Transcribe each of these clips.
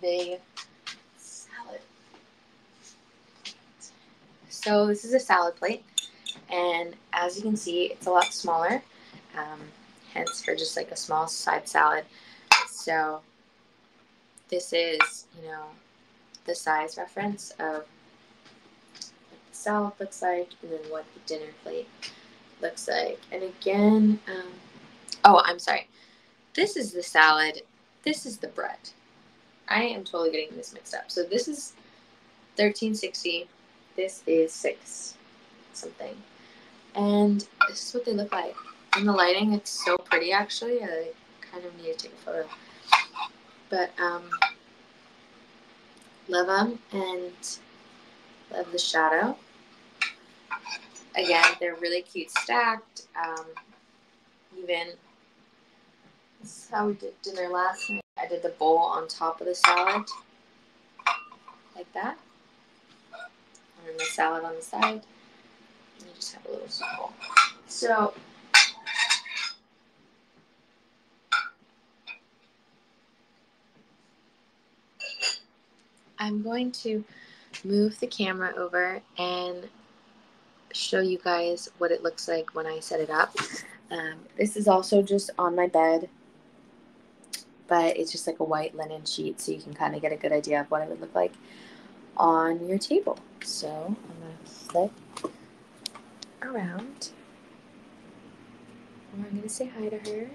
the salad. So this is a salad plate, and as you can see, it's a lot smaller, um, hence for just like a small side salad. So this is, you know, the size reference of what the salad looks like, and then what the dinner plate looks like. And again, um, oh, I'm sorry. This is the salad. This is the bread. I am totally getting this mixed up. So this is 1360. This is six something. And this is what they look like. In the lighting, it's so pretty actually. I kind of need to take a photo. But um, love them and love the shadow. Again, they're really cute stacked. Um, even this is how we did dinner last night. I did the bowl on top of the salad, like that. And then the salad on the side. And you just have a little bowl. So I'm going to move the camera over and show you guys what it looks like when I set it up. Um, this is also just on my bed, but it's just like a white linen sheet so you can kind of get a good idea of what it would look like on your table. So I'm going to flip around. I'm going to say hi to her.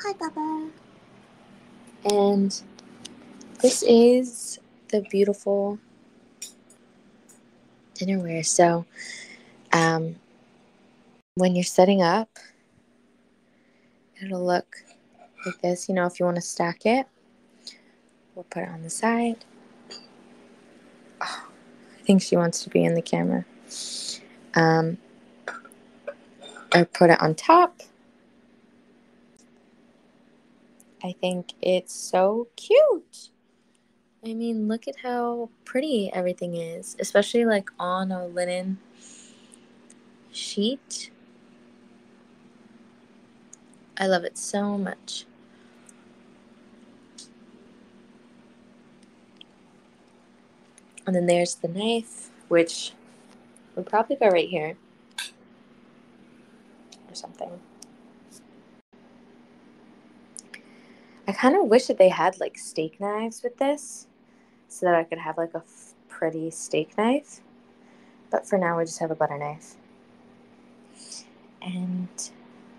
Hi, Bubba. And this is the beautiful dinnerware. So, um, when you're setting up, it'll look like this. You know, if you want to stack it, we'll put it on the side. Oh, I think she wants to be in the camera. Um, or put it on top. I think it's so cute. I mean, look at how pretty everything is, especially like on a linen sheet. I love it so much. And then there's the knife, which would probably go right here or something. I kind of wish that they had like steak knives with this so that I could have like a f- pretty steak knife. But for now, we just have a butter knife. And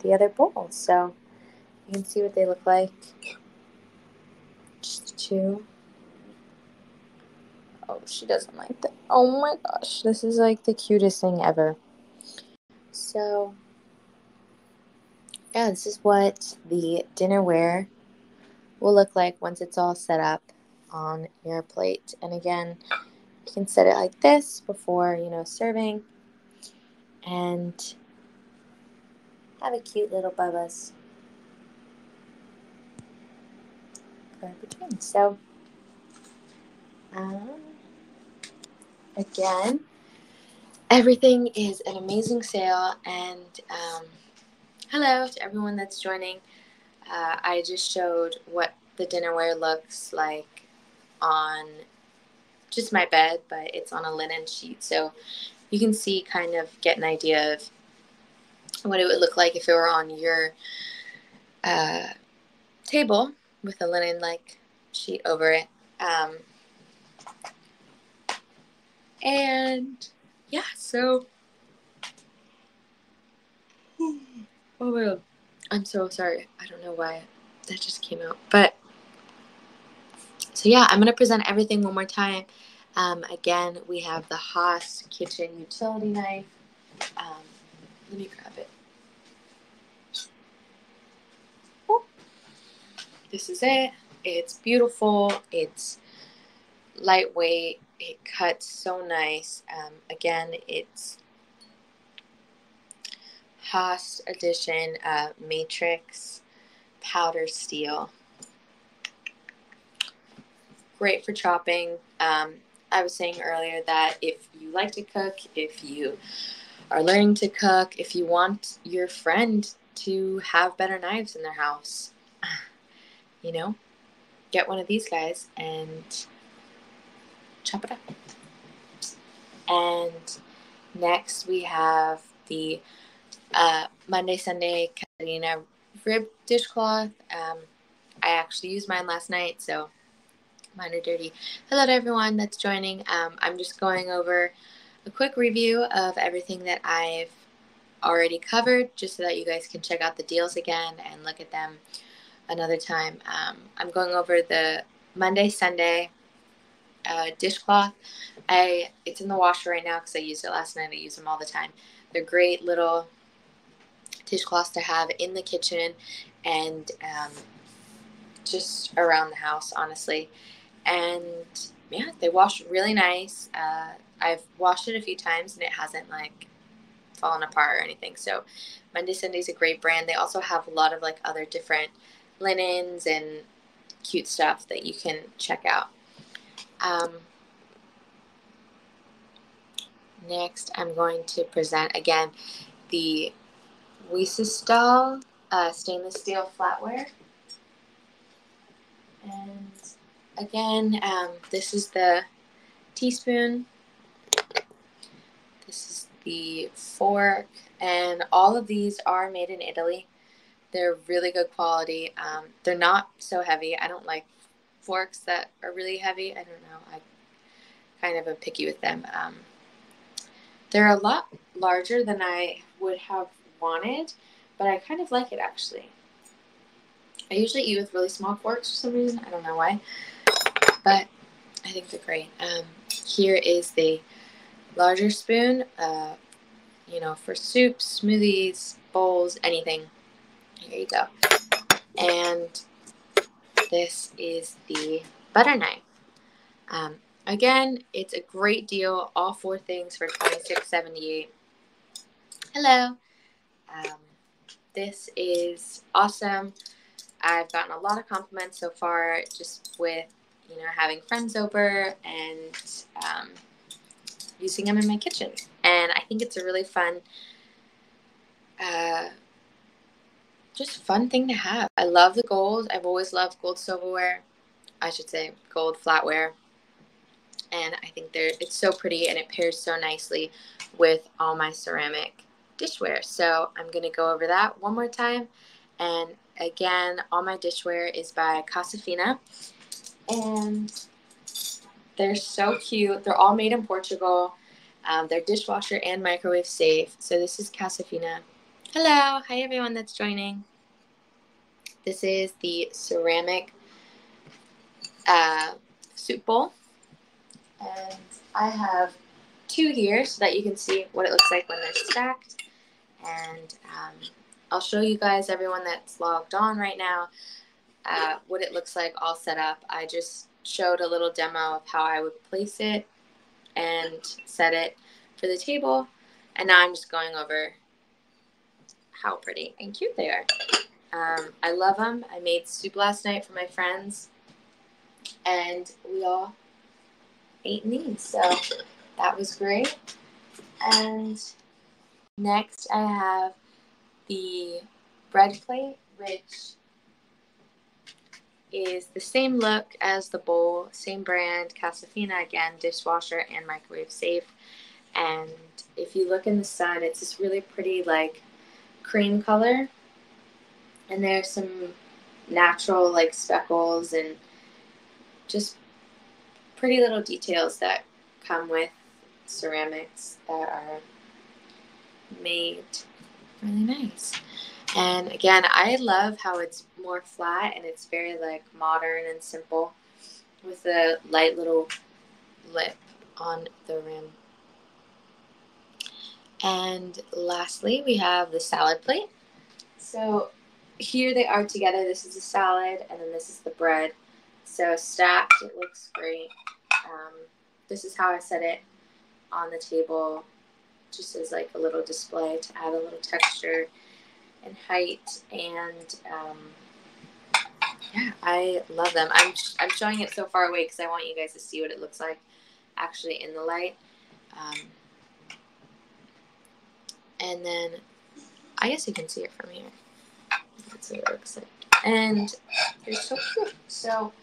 the other bowls. So you can see what they look like. Just two. Oh, she doesn't like that. Oh my gosh, this is like the cutest thing ever. So, yeah, this is what the dinnerware will look like once it's all set up on your plate. And again, you can set it like this before, you know, serving. And have a cute little Bubba's between. So, um, again, everything is an amazing sale. And um, hello to everyone that's joining. Uh, I just showed what the dinnerware looks like on just my bed, but it's on a linen sheet. So you can see, kind of get an idea of what it would look like if it were on your uh, table with a linen like sheet over it. Um, and yeah, so oh well, I'm so sorry. I don't know why that just came out, but so yeah, I'm gonna present everything one more time. Um, again, we have the Hast kitchen utility knife. Um, let me grab it. This is it. It's beautiful. It's lightweight. It cuts so nice. Um, again, it's Hast edition uh, Matrix powder steel. Great for chopping. Um, I was saying earlier that if you like to cook, if you are learning to cook, if you want your friend to have better knives in their house, you know, get one of these guys and chop it up. And next we have the uh, Monday Sunday Catalina rib dishcloth. Um, I actually used mine last night, so mine are dirty. Hello to everyone that's joining. Um, I'm just going over a quick review of everything that I've already covered, just so that you guys can check out the deals again and look at them another time. Um, I'm going over the Monday Sunday uh, dishcloth. I it's in the washer right now because I used it last night. I use them all the time. They're great little dishcloths to have in the kitchen and um, just around the house, honestly. And yeah, they wash really nice. Uh, I've washed it a few times and it hasn't like fallen apart or anything. So Monday Sunday is a great brand. They also have a lot of like other different linens and cute stuff that you can check out. Um, next, I'm going to present again the Weissestal uh, stainless steel flatware. And again, um, this is the teaspoon. This is the fork. And all of these are made in Italy. They're really good quality. Um, they're not so heavy. I don't like forks that are really heavy. I don't know. I kind of am picky with them. Um, they're a lot larger than I would have wanted, but I kind of like it actually. I usually eat with really small forks for some reason. I don't know why, but I think they're great. Um, here is the larger spoon, uh, you know, for soups, smoothies, bowls, anything. Here you go. And this is the butter knife. Um, again, it's a great deal. All four things for twenty six seventy eight. Hello. Um, this is awesome. I've gotten a lot of compliments so far just with, you know, having friends over and um, using them in my kitchen. And I think it's a really fun, uh, just fun thing to have. I love the gold. I've always loved gold silverware. I should say gold flatware. And I think they're, it's so pretty and it pairs so nicely with all my ceramic dishware. So I'm going to go over that one more time. And again, all my dishware is by Casafina. And they're so cute. They're all made in Portugal. Um, they're dishwasher and microwave safe. So this is Casafina. Hello. Hi, everyone that's joining. This is the ceramic uh, soup bowl. And I have two here so that you can see what it looks like when they're stacked and um, I'll show you guys, everyone that's logged on right now, uh, what it looks like all set up. I just showed a little demo of how I would place it and set it for the table, and now I'm just going over how pretty and cute they are. Um, I love them. I made soup last night for my friends, and we all ate these, so that was great. And Next, I have the bread plate, which is the same look as the bowl, same brand, Casafina, again, dishwasher and microwave safe. And if you look in the sun, it's this really pretty, like, cream color. And there's some natural, like, speckles and just pretty little details that come with ceramics that are made really nice. And again, I love how it's more flat and it's very like modern and simple with a light little lip on the rim. And lastly, we have the salad plate. So here they are together. This is the salad and then this is the bread. So stacked, it looks great. Um, this is how I set it on the table just as like a little display to add a little texture and height and um, yeah i love them i'm i'm showing it so far away because i want you guys to see what it looks like actually in the light um, and then i guess you can see it from here. That's what it looks like. And they're so cute. So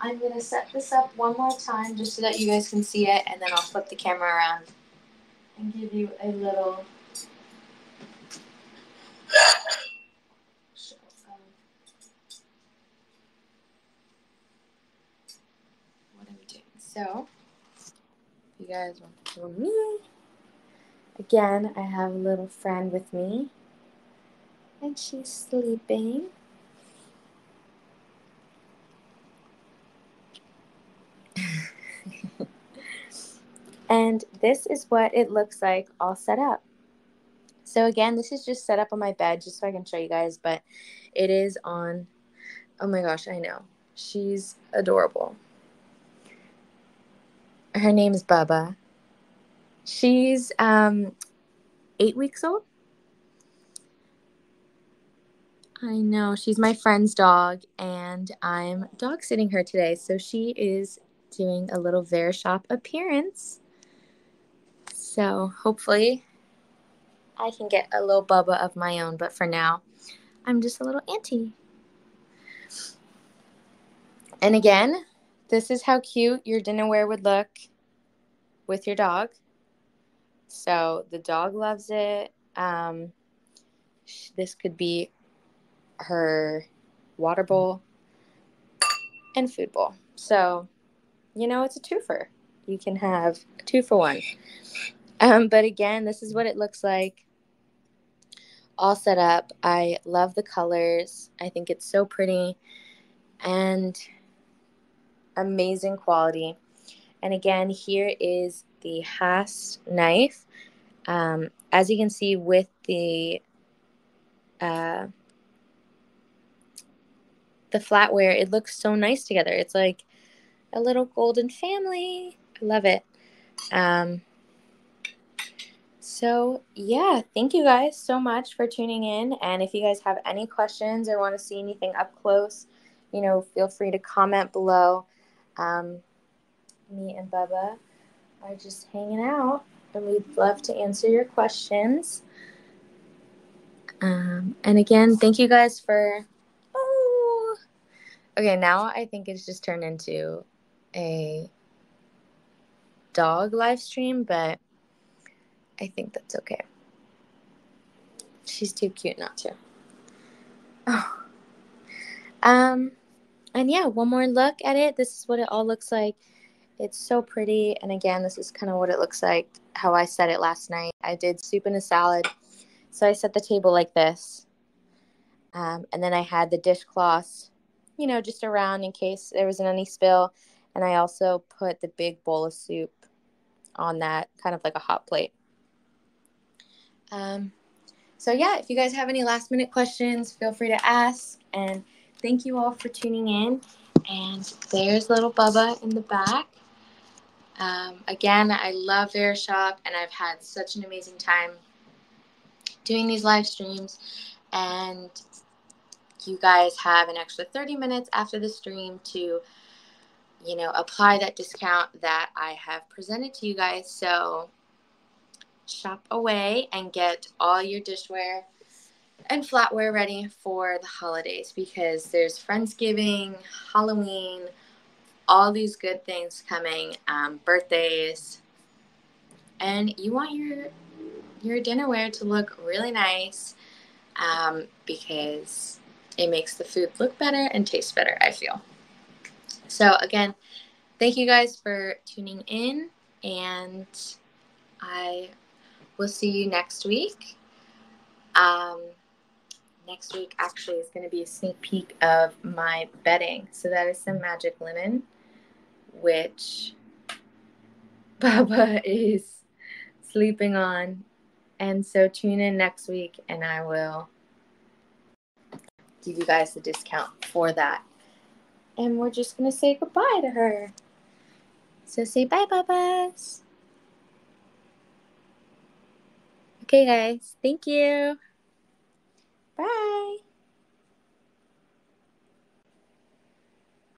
I'm going to set this up one more time just so that you guys can see it, and then I'll flip the camera around and give you a little what I'm doing. So, you guys want to me, again, I have a little friend with me, and she's sleeping. and this is what it looks like all set up. So again, this is just set up on my bed just so I can show you guys, but it is on, oh my gosh, I know. She's adorable. Her name is Bubba. She's um, eight weeks old. I know. She's my friend's dog, and I'm dog sitting her today. So she is doing a little Verishop appearance. So hopefully I can get a little Bubba of my own, but for now, I'm just a little auntie. And again, this is how cute your dinnerware would look with your dog. So the dog loves it. Um, this could be her water bowl and food bowl. So, you know, it's a twofer. You can have two for one. Um, but again, this is what it looks like all set up. I love the colors. I think it's so pretty and amazing quality. And again, here is the Hast knife. Um, as you can see with the uh, the flatware, it looks so nice together. It's like a little golden family. I love it. Um, so, yeah, thank you guys so much for tuning in. And if you guys have any questions or want to see anything up close, you know, feel free to comment below. Um, me and Bubba are just hanging out, and we'd love to answer your questions. Um, and again, thank you guys for. Oh, okay. Now I think it's just turned into a dog live stream, but I think that's okay. She's too cute not to. Oh. Um, and yeah, one more look at it. This is what it all looks like. It's so pretty. And again, this is kind of what it looks like how I set it last night. I did soup and a salad. So I set the table like this. Um, and then I had the dishcloths, you know, just around in case there wasn't any spill. And I also put the big bowl of soup on that, kind of like a hot plate. Um, so, yeah, if you guys have any last minute questions, feel free to ask. And thank you all for tuning in. And there's little Bubba in the back. Um, again, I love Verishop, and I've had such an amazing time doing these live streams. And you guys have an extra 30 minutes after the stream to, you know, apply that discount that I have presented to you guys. So shop away and get all your dishware and flatware ready for the holidays because there's Friendsgiving, Halloween, all these good things coming, um, birthdays, and you want your your dinnerware to look really nice um, because it makes the food look better and taste better. I feel. So again, thank you guys for tuning in, and I will see you next week. Um, next week actually is going to be a sneak peek of my bedding. So that is some magic linen, which Bubba is sleeping on. And so tune in next week and I will give you guys the discount for that. And we're just going to say goodbye to her. So say bye, Babas. Okay, guys. Thank you. Bye.